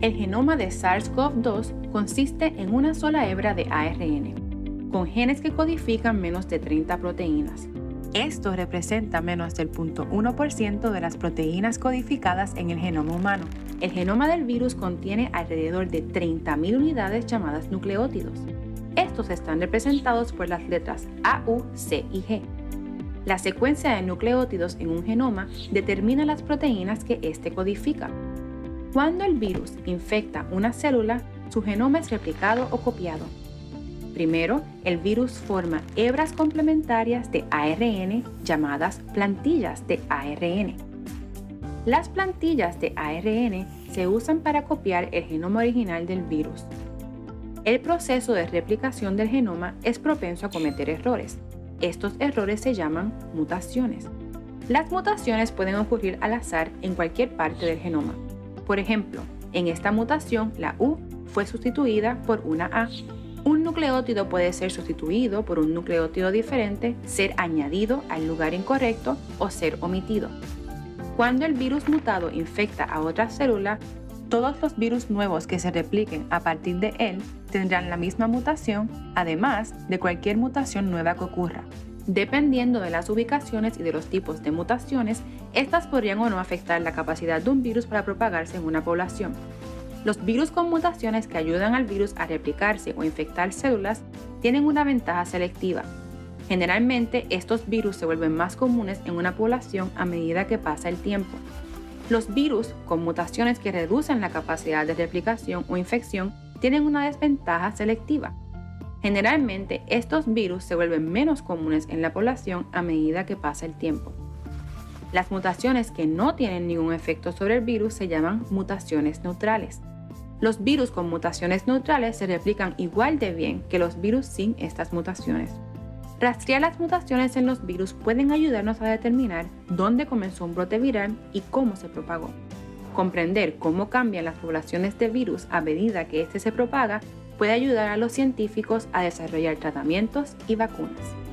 El genoma de SARS-CoV-2 consiste en una sola hebra de ARN, con genes que codifican menos de 30 proteínas. Esto representa menos del 0.1% de las proteínas codificadas en el genoma humano. El genoma del virus contiene alrededor de 30.000 unidades llamadas nucleótidos. Estos están representados por las letras A, U, C y G. La secuencia de nucleótidos en un genoma determina las proteínas que éste codifica. Cuando el virus infecta una célula, su genoma es replicado o copiado. Primero, el virus forma hebras complementarias de ARN llamadas plantillas de ARN. Las plantillas de ARN se usan para copiar el genoma original del virus. El proceso de replicación del genoma es propenso a cometer errores. Estos errores se llaman mutaciones. Las mutaciones pueden ocurrir al azar en cualquier parte del genoma. Por ejemplo, en esta mutación la U fue sustituida por una A. Un nucleótido puede ser sustituido por un nucleótido diferente, ser añadido al lugar incorrecto o ser omitido. Cuando el virus mutado infecta a otra célula, todos los virus nuevos que se repliquen a partir de él tendrán la misma mutación, además de cualquier mutación nueva que ocurra. Dependiendo de las ubicaciones y de los tipos de mutaciones, estas podrían o no afectar la capacidad de un virus para propagarse en una población. Los virus con mutaciones que ayudan al virus a replicarse o infectar células tienen una ventaja selectiva. Generalmente, estos virus se vuelven más comunes en una población a medida que pasa el tiempo. Los virus con mutaciones que reducen la capacidad de replicación o infección tienen una desventaja selectiva. Generalmente, estos virus se vuelven menos comunes en la población a medida que pasa el tiempo. Las mutaciones que no tienen ningún efecto sobre el virus se llaman mutaciones neutrales. Los virus con mutaciones neutrales se replican igual de bien que los virus sin estas mutaciones. Rastrear las mutaciones en los virus pueden ayudarnos a determinar dónde comenzó un brote viral y cómo se propagó. Comprender cómo cambian las poblaciones de virus a medida que éste se propaga puede ayudar a los científicos a desarrollar tratamientos y vacunas.